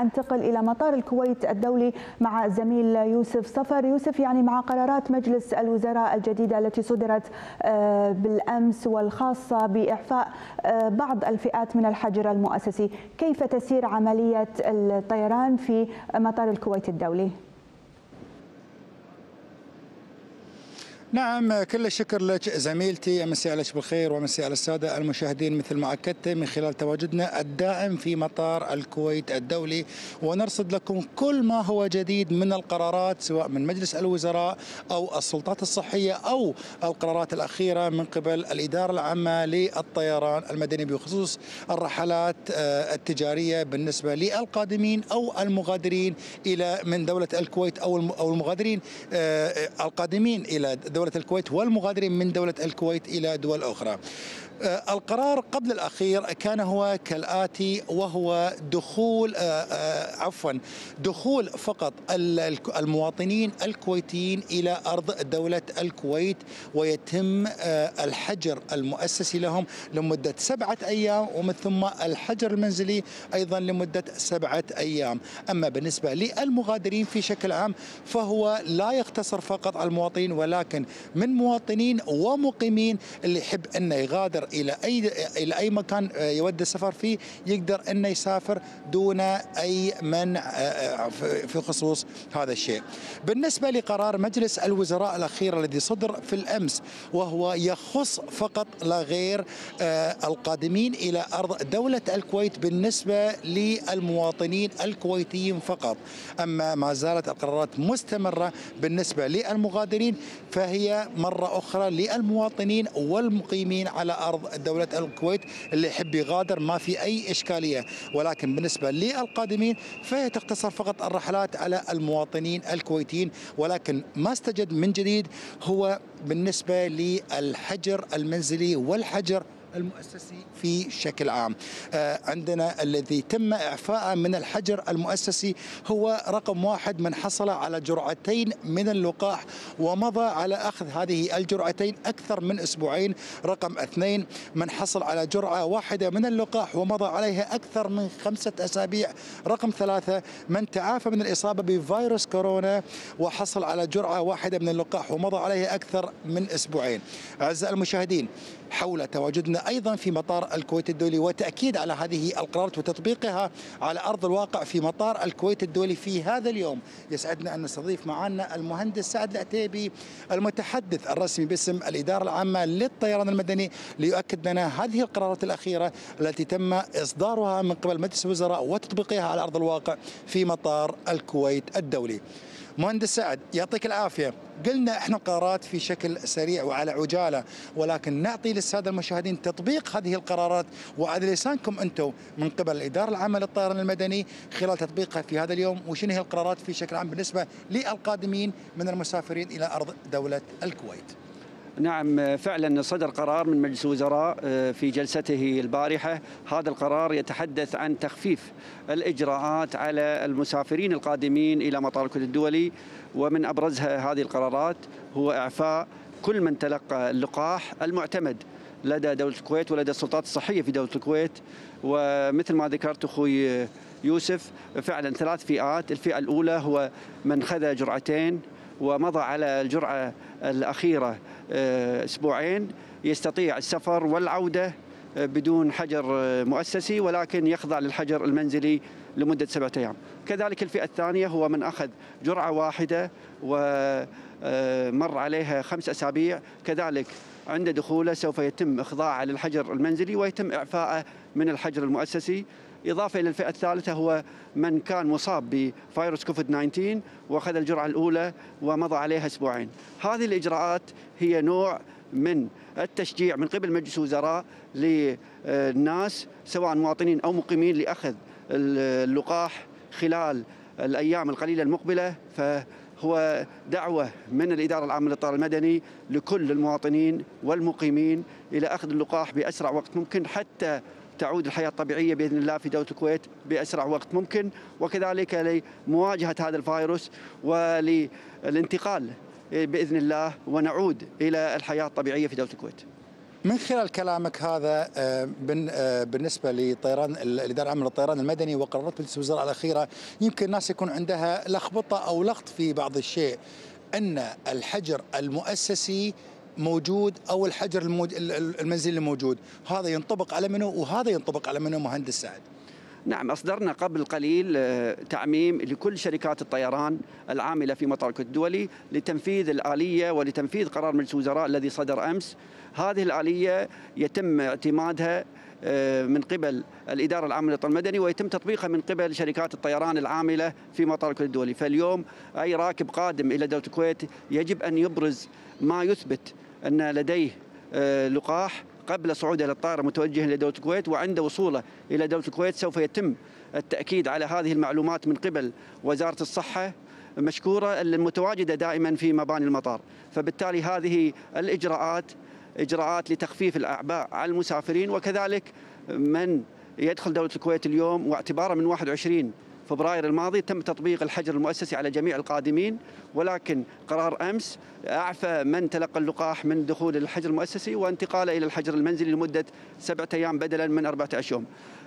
أنتقل إلى مطار الكويت الدولي مع الزميل يوسف صفر. يوسف يعني مع قرارات مجلس الوزراء الجديدة التي صدرت بالأمس والخاصة بإعفاء بعض الفئات من الحجر المؤسسي كيف تسير عملية الطيران في مطار الكويت الدولي؟ نعم كل الشكر لك زميلتي امسي عليك بالخير وامسي على السادة المشاهدين مثل ما أكدت من خلال تواجدنا الدائم في مطار الكويت الدولي. ونرصد لكم كل ما هو جديد من القرارات سواء من مجلس الوزراء أو السلطات الصحية أو القرارات الأخيرة من قبل الإدارة العامة للطيران المدني بخصوص الرحلات التجارية بالنسبة للقادمين أو المغادرين إلى من دولة الكويت أو أو المغادرين القادمين إلى دولة الكويت والمغادرين من دولة الكويت إلى دول أخرى. القرار قبل الأخير كان هو كالآتي وهو دخول عفوا دخول فقط المواطنين الكويتيين إلى أرض دولة الكويت ويتم الحجر المؤسسي لهم لمدة سبعة أيام ومن ثم الحجر المنزلي أيضا لمدة سبعة أيام. أما بالنسبة للمغادرين في شكل عام فهو لا يقتصر فقط على المواطنين ولكن من مواطنين ومقيمين اللي يحب أنه يغادر إلى أي إلى أي مكان يود السفر فيه يقدر إنه يسافر دون أي منع في خصوص هذا الشيء. بالنسبة لقرار مجلس الوزراء الأخير الذي صدر في الأمس وهو يخص فقط لا غير القادمين إلى أرض دولة الكويت بالنسبة للمواطنين الكويتيين فقط. أما ما زالت القرارات مستمرة بالنسبة للمغادرين فهي مرة أخرى للمواطنين والمقيمين على أرض دولة الكويت اللي يحب يغادر ما في أي إشكالية. ولكن بالنسبة للقادمين فهي تقتصر فقط الرحلات على المواطنين الكويتيين. ولكن ما استجد من جديد هو بالنسبة للحجر المنزلي والحجر المؤسسي في شكل عام. عندنا الذي تم إعفاء من الحجر المؤسسي هو رقم واحد من حصل على جرعتين من اللقاح ومضى على أخذ هذه الجرعتين أكثر من أسبوعين. رقم اثنين من حصل على جرعة واحدة من اللقاح ومضى عليها أكثر من خمسة أسابيع. رقم ثلاثة من تعافى من الإصابة بفيروس كورونا وحصل على جرعة واحدة من اللقاح ومضى عليها أكثر من أسبوعين. أعزائي المشاهدين حول تواجدنا أيضا في مطار الكويت الدولي وتأكيد على هذه القرارات وتطبيقها على أرض الواقع في مطار الكويت الدولي في هذا اليوم يسعدنا أن نستضيف معنا المهندس سعد العتيبي المتحدث الرسمي باسم الإدارة العامة للطيران المدني ليؤكد لنا هذه القرارات الأخيرة التي تم إصدارها من قبل مجلس الوزراء وتطبيقها على أرض الواقع في مطار الكويت الدولي. مهندس سعد يعطيك العافية قلنا إحنا قرارات في شكل سريع وعلى عجالة ولكن نعطي للسادة المشاهدين تطبيق هذه القرارات وعلى لسانكم أنتم من قبل الاداره العامه للطيران المدني خلال تطبيقها في هذا اليوم وشنو هي القرارات في شكل عام بالنسبة للقادمين من المسافرين إلى أرض دولة الكويت. نعم فعلا صدر قرار من مجلس الوزراء في جلسته البارحة. هذا القرار يتحدث عن تخفيف الإجراءات على المسافرين القادمين إلى مطار الكويت الدولي. ومن أبرزها هذه القرارات هو إعفاء كل من تلقى اللقاح المعتمد لدى دولة الكويت ولدى السلطات الصحية في دولة الكويت. ومثل ما ذكرت أخوي يوسف فعلا ثلاث فئات. الفئة الأولى هو من خذ جرعتين ومضى على الجرعة الأخيرة أسبوعين. يستطيع السفر والعودة بدون حجر مؤسسي ولكن يخضع للحجر المنزلي لمدة سبعة أيام. كذلك الفئة الثانية هو من أخذ جرعة واحدة ومر عليها خمس أسابيع. كذلك عند دخوله سوف يتم إخضاعه للحجر المنزلي ويتم إعفائه من الحجر المؤسسي. إضافة إلى الفئة الثالثة هو من كان مصاب بفيروس كوفيد 19 وأخذ الجرعة الأولى ومضى عليها أسبوعين. هذه الإجراءات هي نوع من التشجيع من قبل مجلس الوزراء للناس سواء مواطنين أو مقيمين لأخذ اللقاح خلال الأيام القليلة المقبلة. فهو دعوة من الإدارة العامة للطيران المدني لكل المواطنين والمقيمين إلى أخذ اللقاح بأسرع وقت ممكن حتى تعود الحياة الطبيعية بإذن الله في دولة الكويت بأسرع وقت ممكن. وكذلك لمواجهة هذا الفيروس وللانتقال بإذن الله ونعود إلى الحياة الطبيعية في دولة الكويت. من خلال كلامك هذا آه، آه، بالنسبة لطيران الاداره العامه للطيران المدني وقرارات مجلس الوزراء الأخيرة يمكن الناس يكون عندها لخبطة أو لغط في بعض الشيء أن الحجر المؤسسي موجود أو الحجر المنزلي موجود هذا ينطبق على منه وهذا ينطبق على منه مهندس سعد؟ نعم أصدرنا قبل قليل آه، تعميم لكل شركات الطيران العاملة في مطار الدولي لتنفيذ الآلية ولتنفيذ قرار مجلس الوزراء الذي صدر أمس. هذه الآلية يتم اعتمادها آه، من قبل الإدارة العامة للطيران المدني ويتم تطبيقها من قبل شركات الطيران العاملة في مطار الدولي. فاليوم أي راكب قادم إلى دولة الكويت يجب أن يبرز ما يثبت أن لديه آه، لقاح قبل صعوده إلى الطائرة متوجها إلى دولة الكويت وعند وصوله إلى دولة الكويت سوف يتم التأكيد على هذه المعلومات من قبل وزارة الصحة مشكورة المتواجدة دائما في مباني المطار، فبالتالي هذه الإجراءات إجراءات لتخفيف الأعباء على المسافرين وكذلك من يدخل دولة الكويت اليوم واعتباره من 21 فبراير الماضي تم تطبيق الحجر المؤسسي على جميع القادمين ولكن قرار أمس أعفى من تلقى اللقاح من دخول الحجر المؤسسي وانتقاله إلى الحجر المنزلي لمدة سبعة أيام بدلا من أربعة أشهر.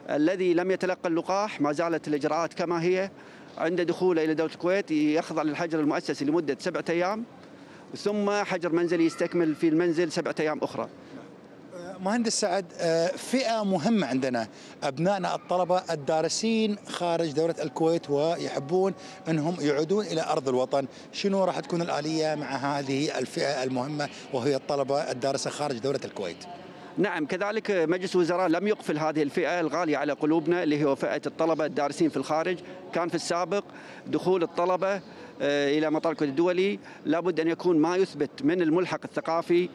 الذي لم يتلقى اللقاح ما زالت الإجراءات كما هي عند دخوله إلى دولة الكويت يخضع للحجر المؤسسي لمدة سبعة أيام ثم حجر منزلي يستكمل في المنزل سبعة أيام أخرى. مهندس سعد آه، فئة مهمة عندنا أبنائنا الطلبة الدارسين خارج دولة الكويت ويحبون أنهم يعودون إلى أرض الوطن. شنو راح تكون الآلية مع هذه الفئة المهمة وهي الطلبة الدارسة خارج دولة الكويت؟ نعم كذلك مجلس الوزراء لم يقفل هذه الفئة الغالية على قلوبنا اللي هو فئة الطلبة الدارسين في الخارج. كان في السابق دخول الطلبة آه، إلى مطار الدولي. لابد أن يكون ما يثبت من الملحق الثقافي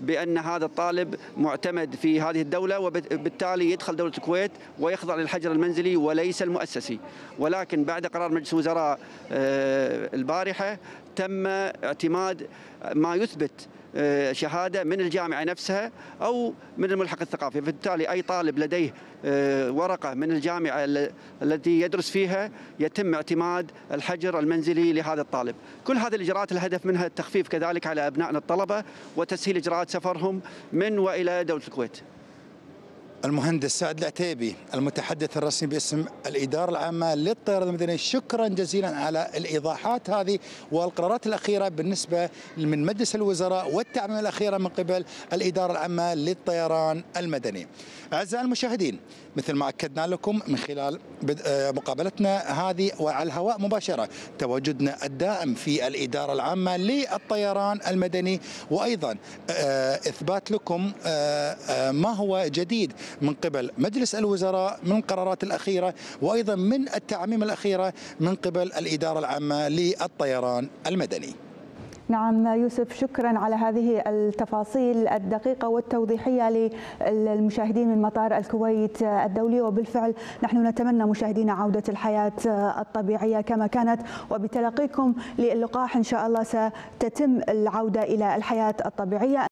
بأن هذا الطالب معتمد في هذه الدولة وبالتالي يدخل دولة الكويت ويخضع للحجر المنزلي وليس المؤسسي. ولكن بعد قرار مجلس الوزراء آه، البارحة تم اعتماد ما يثبت آه، شهادة من الجامعة نفسها أو من الملحق الثقافي، فبالتالي أي طالب لديه آه، ورقة من الجامعة التي يدرس فيها يتم اعتماد الحجر المنزلي لهذا الطالب. كل هذه الإجراءات الهدف منها التخفيف كذلك على أبنائنا الطلبة وتسهيل إجراءات سفرهم من وإلى دولة الكويت. المهندس سعد العتيبي المتحدث الرسمي باسم الإدارة العامة للطيران المدني. شكرا جزيلا على الإيضاحات هذه والقرارات الأخيرة بالنسبة من مجلس الوزراء والتعميم الأخيرة من قبل الإدارة العامة للطيران المدني. أعزائي المشاهدين مثل ما أكدنا لكم من خلال آه، مقابلتنا هذه وعلى الهواء مباشرة تواجدنا الدائم في الإدارة العامة للطيران المدني. وأيضا آه، إثبات لكم آه، ما هو جديد من قبل مجلس الوزراء من القرارات الأخيرة وأيضا من التعميم الأخيرة من قبل الإدارة العامة للطيران المدني. نعم يوسف شكرا على هذه التفاصيل الدقيقة والتوضيحية للمشاهدين من مطار الكويت الدولي. وبالفعل نحن نتمنى مشاهدينا عودة الحياة الطبيعية كما كانت. وبتلقيكم للقاح إن شاء الله ستتم العودة إلى الحياة الطبيعية.